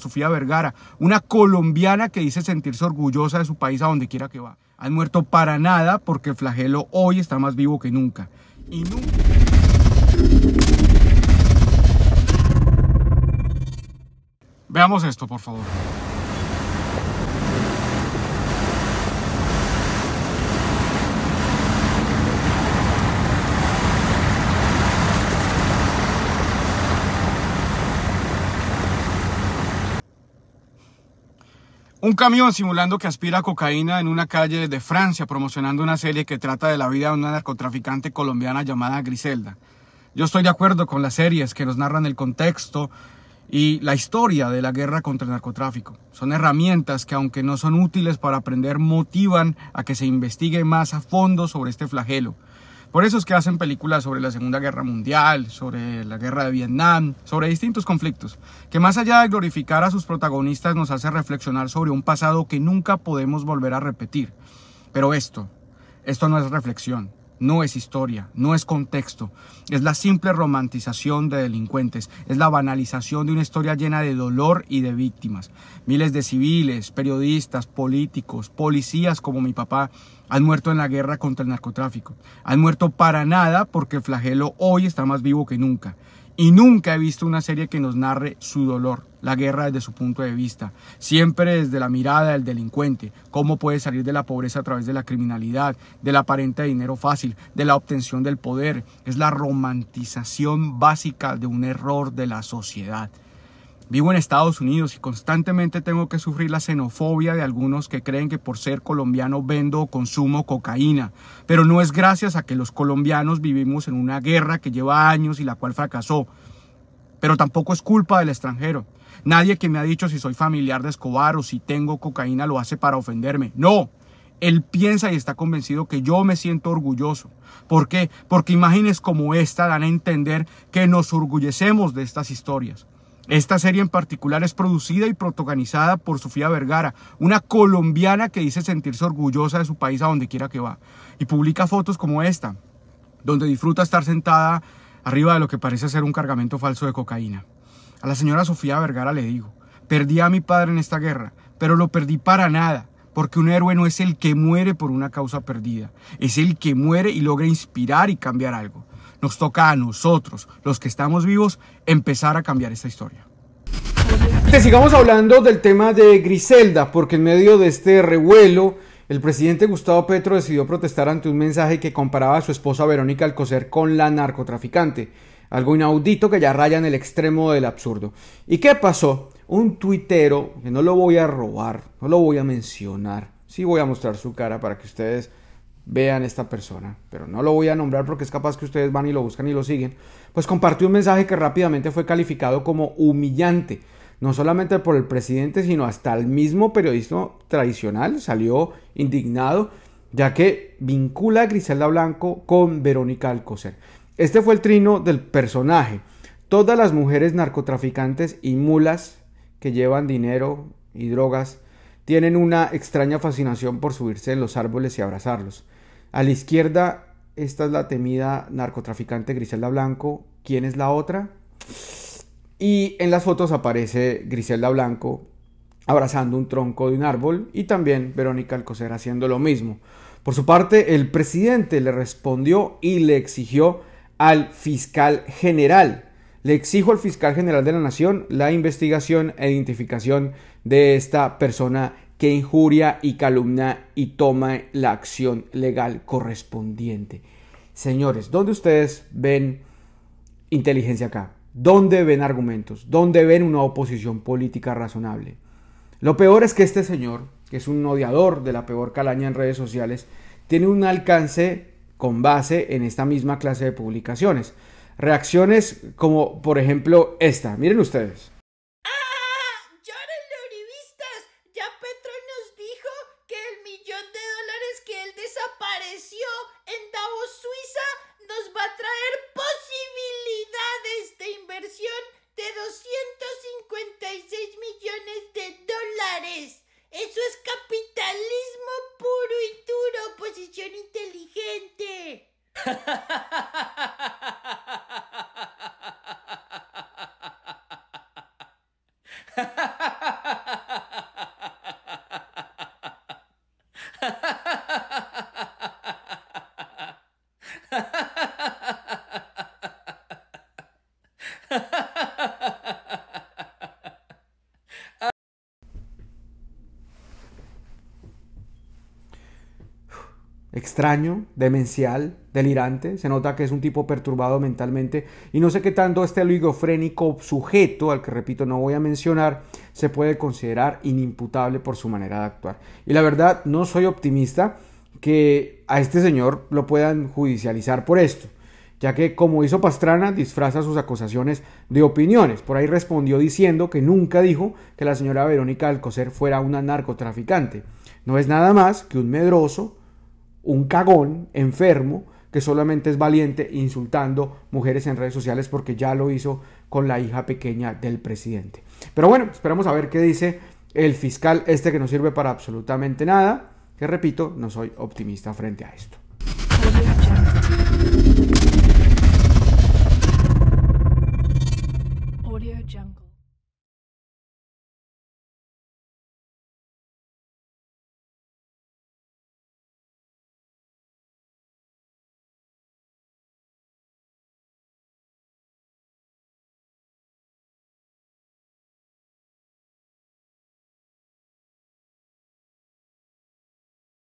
Sofía Vergara, una colombiana que dice sentirse orgullosa de su país a donde quiera que va. Han muerto para nada porque el flagelo hoy está más vivo que nunca. Nunca... Veamos esto, por favor. Un camión simulando que aspira cocaína en una calle de Francia promocionando una serie que trata de la vida de una narcotraficante colombiana llamada Griselda. Yo estoy de acuerdo con las series que nos narran el contexto y la historia de la guerra contra el narcotráfico. Son herramientas que aunque no son útiles para aprender, motivan a que se investigue más a fondo sobre este flagelo. Por eso es que hacen películas sobre la Segunda Guerra Mundial, sobre la Guerra de Vietnam, sobre distintos conflictos, que más allá de glorificar a sus protagonistas nos hace reflexionar sobre un pasado que nunca podemos volver a repetir. Pero esto, esto no es reflexión, no es historia, no es contexto, es la simple romantización de delincuentes, es la banalización de una historia llena de dolor y de víctimas. Miles de civiles, periodistas, políticos, policías como mi papá han muerto en la guerra contra el narcotráfico. Han muerto para nada porque el flagelo hoy está más vivo que nunca. Y nunca he visto una serie que nos narre su dolor, la guerra desde su punto de vista, siempre desde la mirada del delincuente, cómo puede salir de la pobreza a través de la criminalidad, del aparente dinero fácil, de la obtención del poder. Es la romantización básica de un error de la sociedad. Vivo en Estados Unidos y constantemente tengo que sufrir la xenofobia de algunos que creen que por ser colombiano vendo o consumo cocaína. Pero no es gracias a que los colombianos vivimos en una guerra que lleva años y la cual fracasó. Pero tampoco es culpa del extranjero. Nadie que me ha dicho si soy familiar de Escobar o si tengo cocaína lo hace para ofenderme. No, él piensa y está convencido que yo me siento orgulloso. ¿Por qué? Porque imágenes como esta dan a entender que nos orgullecemos de estas historias. Esta serie en particular es producida y protagonizada por Sofía Vergara, una colombiana que dice sentirse orgullosa de su país a donde quiera que va. Y publica fotos como esta, donde disfruta estar sentada arriba de lo que parece ser un cargamento falso de cocaína. A la señora Sofía Vergara le digo, perdí a mi padre en esta guerra, pero lo perdí para nada, porque un héroe no es el que muere por una causa perdida, es el que muere y logra inspirar y cambiar algo. Nos toca a nosotros, los que estamos vivos, empezar a cambiar esta historia. Te sigamos hablando del tema de Griselda, porque en medio de este revuelo, el presidente Gustavo Petro decidió protestar ante un mensaje que comparaba a su esposa Verónica Alcocer con la narcotraficante. Algo inaudito que ya raya en el extremo del absurdo. ¿Y qué pasó? Un tuitero, que no lo voy a robar, no lo voy a mencionar, sí voy a mostrar su cara para que ustedes vean esta persona, pero no lo voy a nombrar porque es capaz que ustedes van y lo buscan y lo siguen, pues compartió un mensaje que rápidamente fue calificado como humillante, no solamente por el presidente, sino hasta el mismo periodismo tradicional salió indignado, ya que vincula a Griselda Blanco con Verónica Alcocer. Este fue el trino del personaje. Todas las mujeres narcotraficantes y mulas que llevan dinero y drogas tienen una extraña fascinación por subirse en los árboles y abrazarlos. A la izquierda, esta es la temida narcotraficante Griselda Blanco. ¿Quién es la otra? Y en las fotos aparece Griselda Blanco abrazando un tronco de un árbol y también Verónica Alcocer haciendo lo mismo. Por su parte, el presidente le respondió y le exigió al fiscal general. Le exijo al fiscal general de la Nación la investigación e identificación de esta persona que injuria y calumnia y toma la acción legal correspondiente. Señores, ¿dónde ustedes ven inteligencia acá? ¿Dónde ven argumentos? ¿Dónde ven una oposición política razonable? Lo peor es que este señor, que es un odiador de la peor calaña en redes sociales, tiene un alcance con base en esta misma clase de publicaciones. Reacciones como, por ejemplo, esta. Miren ustedes. Extraño, demencial, delirante, se nota que es un tipo perturbado mentalmente y no sé qué tanto este oligofrénico sujeto, al que repito no voy a mencionar, se puede considerar inimputable por su manera de actuar. Y la verdad no soy optimista que a este señor lo puedan judicializar por esto, ya que como hizo Pastrana disfraza sus acusaciones de opiniones. Por ahí respondió diciendo que nunca dijo que la señora Verónica Alcocer fuera una narcotraficante. No es nada más que un medroso, un cagón enfermo que solamente es valiente insultando mujeres en redes sociales porque ya lo hizo con la hija pequeña del presidente. Pero bueno, esperamos a ver qué dice el fiscal este que no sirve para absolutamente nada, que repito, no soy optimista frente a esto.